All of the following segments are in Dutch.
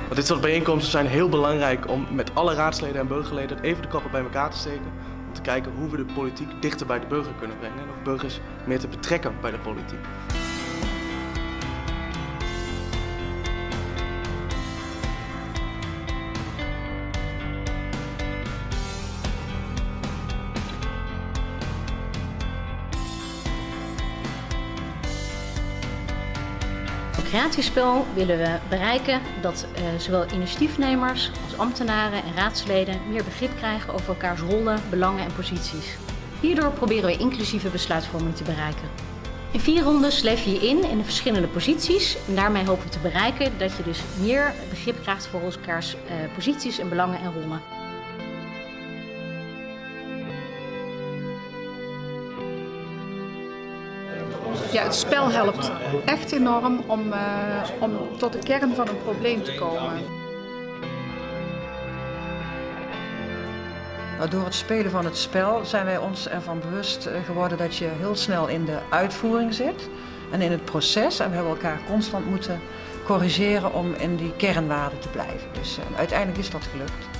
Want dit soort bijeenkomsten zijn heel belangrijk om met alle raadsleden en burgerleden even de kappen bij elkaar te steken. Om te kijken hoe we de politiek dichter bij de burger kunnen brengen. En of burgers meer te betrekken bij de politiek. Creatiespel willen we bereiken dat uh, zowel initiatiefnemers als ambtenaren en raadsleden meer begrip krijgen over elkaars rollen, belangen en posities. Hierdoor proberen we inclusieve besluitvorming te bereiken. In vier rondes leef je je in in de verschillende posities en daarmee hopen we te bereiken dat je dus meer begrip krijgt voor elkaars uh, posities en belangen en rollen. Ja, het spel helpt echt enorm om, uh, om tot de kern van een probleem te komen. Door het spelen van het spel zijn wij ons ervan bewust geworden dat je heel snel in de uitvoering zit en in het proces. En we hebben elkaar constant moeten corrigeren om in die kernwaarden te blijven. Dus uh, uiteindelijk is dat gelukt.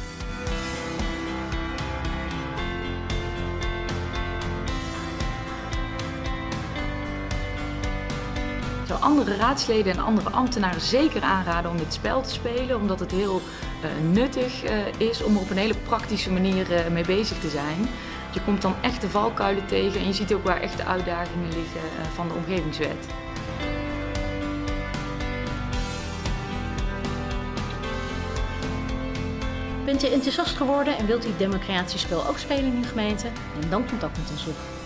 Zou andere raadsleden en andere ambtenaren zeker aanraden om dit spel te spelen, omdat het heel uh, nuttig uh, is om er op een hele praktische manier uh, mee bezig te zijn. Je komt dan echte valkuilen tegen en je ziet ook waar echte uitdagingen liggen van de omgevingswet. Bent u enthousiast geworden en wilt u het democratiespel ook spelen in uw gemeente? Neem dan contact met ons op.